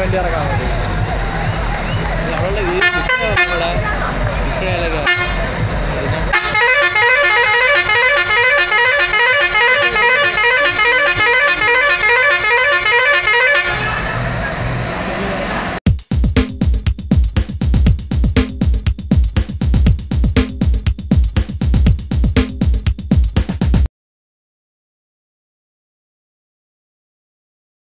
വണ്ടി ഇറങ്ങാൻ വേണ്ടി.